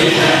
Amen.